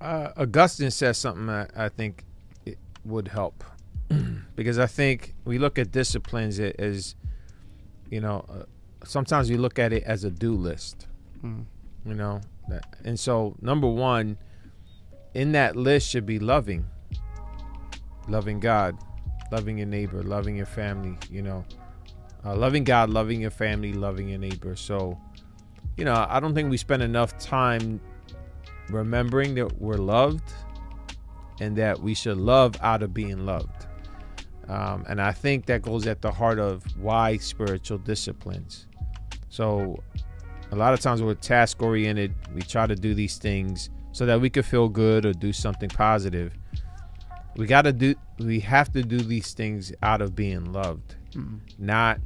Uh, Augustine says something that I think it would help because I think we look at disciplines as, you know, uh, sometimes we look at it as a do list, Mm. you know, and so number one, in that list should be loving, loving God, loving your neighbor, loving your family, you know, uh, loving God, loving your family, loving your neighbor. So, you know, I don't think we spend enough time remembering that we're loved and that we should love out of being loved. Um, and I think that goes at the heart of why spiritual disciplines. So, a lot of times we're task oriented. We try to do these things so that we could feel good or do something positive. We got to do, we have to do these things out of being loved, Mm. not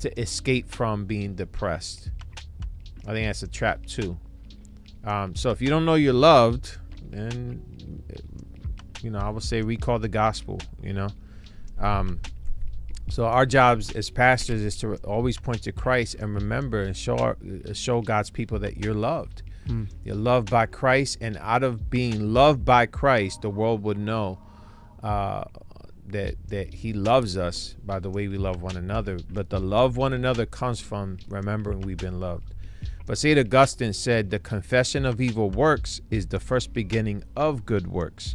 to escape from being depressed. I think that's a trap too. Um, so if you don't know you're loved, then you know I would say recall the gospel. You know, um, so our jobs as pastors is to always point to Christ and remember and show our, show God's people that you're loved. Mm. You're loved by Christ, and out of being loved by Christ, the world would know uh, that that He loves us by the way we love one another. But the love one another comes from remembering we've been loved. But St. Augustine said the confession of evil works is the first beginning of good works.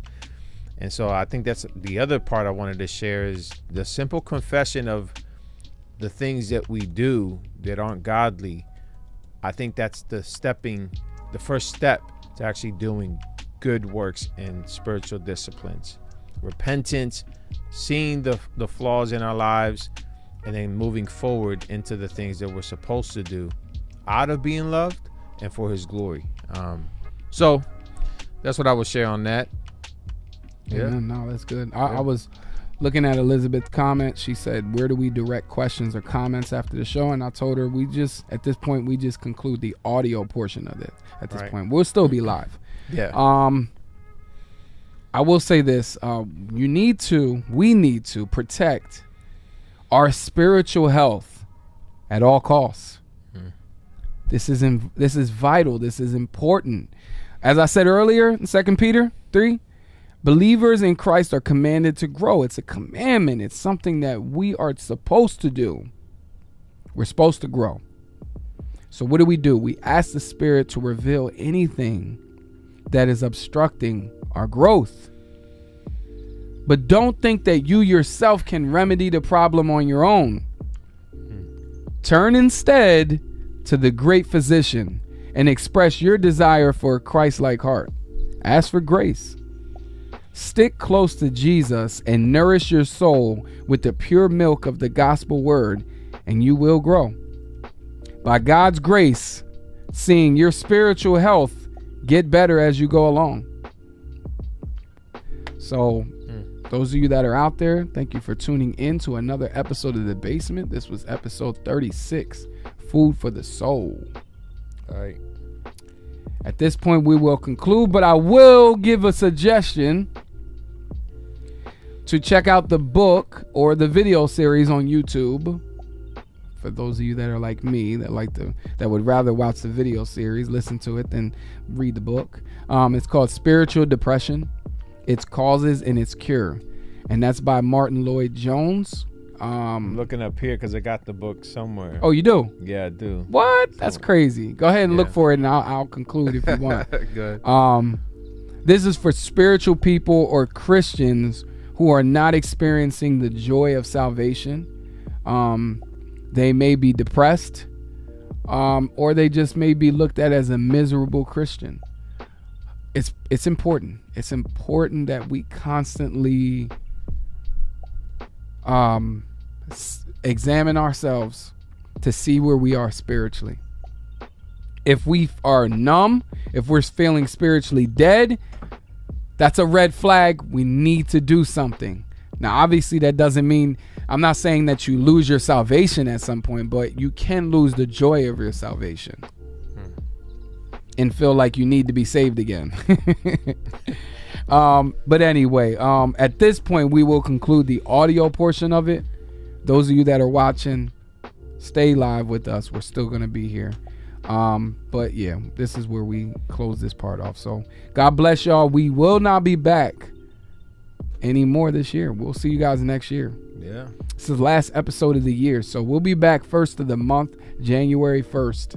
And so I think that's the other part I wanted to share is the simple confession of the things that we do that aren't godly. I think that's the stepping, the first step to actually doing good works and spiritual disciplines. Repentance, seeing the, the flaws in our lives, and then moving forward into the things that we're supposed to do out of being loved and for his glory. Um, so that's what I would share on that. Yeah, no, that's good. I, Yeah. I was looking at Elizabeth's comment. She said, "Where do we direct questions or comments after the show?" And I told her we just at this point we just conclude the audio portion of it. At this Right. point, we'll still be live. Yeah. Um, I will say this: uh, you need to, we need to protect our spiritual health at all costs. This is in, this is vital. This is important. As I said earlier in Second Peter three, believers in Christ are commanded to grow. It's a commandment. It's something that we are supposed to do. We're supposed to grow. So what do we do? We ask the Spirit to reveal anything that is obstructing our growth. But don't think that you yourself can remedy the problem on your own. Hmm. Turn instead to the great physician and express your desire for a Christ like heart. Ask for grace. Stick close to Jesus and nourish your soul with the pure milk of the gospel word, and you will grow. By God's grace, seeing your spiritual health get better as you go along. So, those of you that are out there, thank you for tuning in to another episode of The Basement. This was episode 36 Food for the Soul. All right. At this point, we will conclude, but I will give a suggestion to check out the book or the video series on YouTube. For those of you that are like me, that like the that would rather watch the video series, listen to it than read the book. Um, it's called Spiritual Depression: Its Causes and Its Cure, and that's by Martyn Lloyd-Jones. I'm Um, looking up here because I got the book somewhere. oh, you do? yeah, I do. What? That's crazy. Go ahead and look for it, and I'll, I'll conclude if you want. Good. Um, this is for spiritual people or Christians who are not experiencing the joy of salvation. Um, they may be depressed, um, or they just may be looked at as a miserable Christian. It's it's important. It's important that we constantly um, s- examine ourselves to see where we are spiritually if we are numb, if we're feeling spiritually dead, that's a red flag. We need to do something. Now, obviously, that doesn't mean I'm not saying that you lose your salvation at some point, but you can lose the joy of your salvation and feel like you need to be saved again. um, but anyway, um, at this point, we will conclude the audio portion of it. Those of you that are watching, stay live with us. We're still going to be here. Um, but yeah, this is where we close this part off. So God bless y'all. We will not be back anymore this year. We'll see you guys next year. Yeah. This is the last episode of the year. So we'll be back first of the month, January 1st.